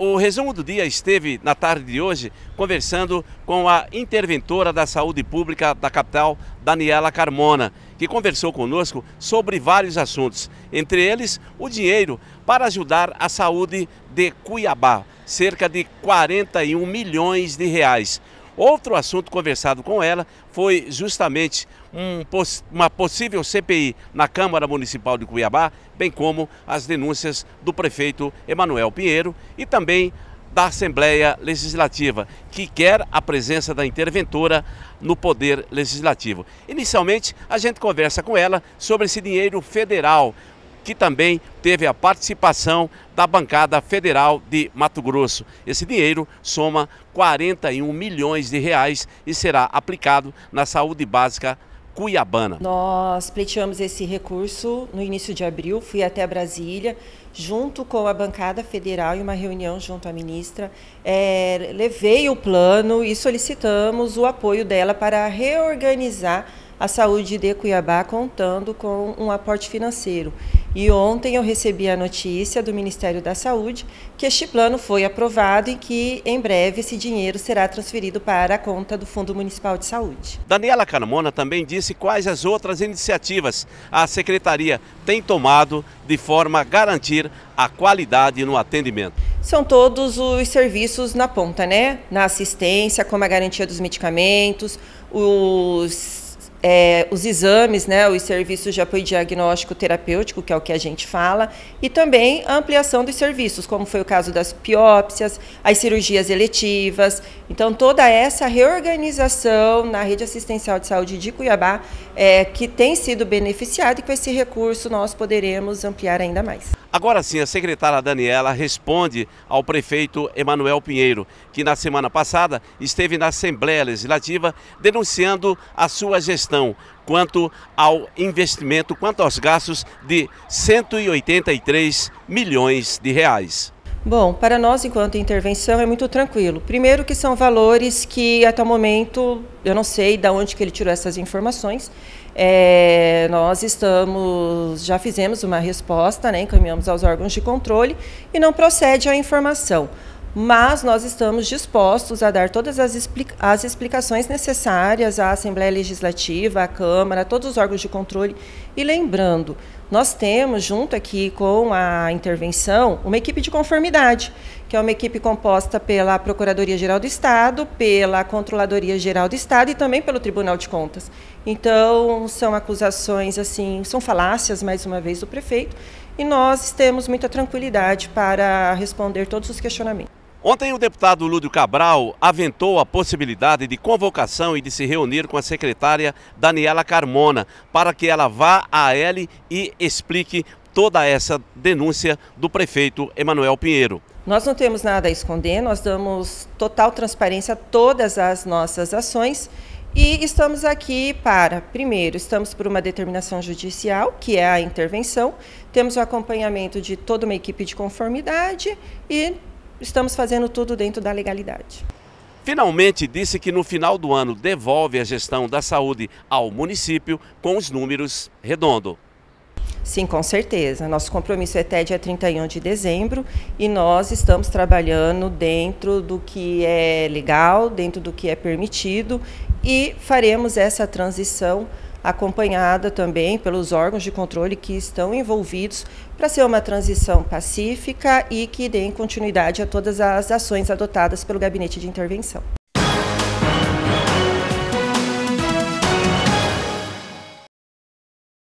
O resumo do dia esteve na tarde de hoje conversando com a interventora da saúde pública da capital, Daniela Carmona, que conversou conosco sobre vários assuntos, entre eles o dinheiro para ajudar a saúde de Cuiabá, cerca de 41 milhões de reais. Outro assunto conversado com ela foi justamente um, uma possível CPI na Câmara Municipal de Cuiabá, bem como as denúncias do prefeito Emanuel Pinheiro e também da Assembleia Legislativa, que quer a presença da interventora no Poder Legislativo. Inicialmente, a gente conversa com ela sobre esse dinheiro federal que também teve a participação da bancada federal de Mato Grosso. Esse dinheiro soma 41 milhões de reais e será aplicado na saúde básica cuiabana. Nós pleiteamos esse recurso no início de abril, fui até Brasília, junto com a bancada federal em uma reunião junto à ministra, é, levei o plano e solicitamos o apoio dela para reorganizar a saúde de Cuiabá, contando com um aporte financeiro. E ontem eu recebi a notícia do Ministério da Saúde que este plano foi aprovado e que em breve esse dinheiro será transferido para a conta do Fundo Municipal de Saúde. Daniela Carmona também disse quais as outras iniciativas a Secretaria tem tomado de forma a garantir a qualidade no atendimento. São todos os serviços na ponta, né? Na assistência, como a garantia dos medicamentos, os é, os exames, né, os serviços de apoio diagnóstico terapêutico, que é o que a gente fala, e também a ampliação dos serviços, como foi o caso das biópsias, as cirurgias eletivas. Então, toda essa reorganização na rede assistencial de saúde de Cuiabá, é, que tem sido beneficiada e com esse recurso nós poderemos ampliar ainda mais. Agora sim, a secretária Daniela responde ao prefeito Emanuel Pinheiro, que na semana passada esteve na Assembleia Legislativa denunciando a sua gestão quanto ao investimento, quanto aos gastos de 183 milhões de reais. Bom, para nós, enquanto intervenção, é muito tranquilo. Primeiro que são valores que, até o momento, eu não sei de onde que ele tirou essas informações. É, nós estamos, já fizemos uma resposta, né, encaminhamos aos órgãos de controle e não procede a informação mas nós estamos dispostos a dar todas as, explica as, explicações necessárias à Assembleia Legislativa, à Câmara, a todos os órgãos de controle. E lembrando, nós temos, junto aqui com a intervenção, uma equipe de conformidade, que é uma equipe composta pela Procuradoria-Geral do Estado, pela Controladoria-Geral do Estado e também pelo Tribunal de Contas. Então, são acusações, assim, são falácias, mais uma vez, do prefeito, e nós temos muita tranquilidade para responder todos os questionamentos. Ontem o deputado Lúdio Cabral aventou a possibilidade de convocação e de se reunir com a secretária Daniela Carmona para que ela vá a ele e explique toda essa denúncia do prefeito Emanuel Pinheiro. Nós não temos nada a esconder, nós damos total transparência a todas as nossas ações e estamos aqui para, primeiro, estamos por uma determinação judicial, que é a intervenção, temos o acompanhamento de toda uma equipe de conformidade e estamos fazendo tudo dentro da legalidade. Finalmente disse que no final do ano devolve a gestão da saúde ao município com os números redondos. Sim, com certeza. Nosso compromisso é até dia 31 de dezembro e nós estamos trabalhando dentro do que é legal, dentro do que é permitido e faremos essa transição acompanhada também pelos órgãos de controle que estão envolvidos para ser uma transição pacífica e que dê continuidade a todas as ações adotadas pelo gabinete de intervenção.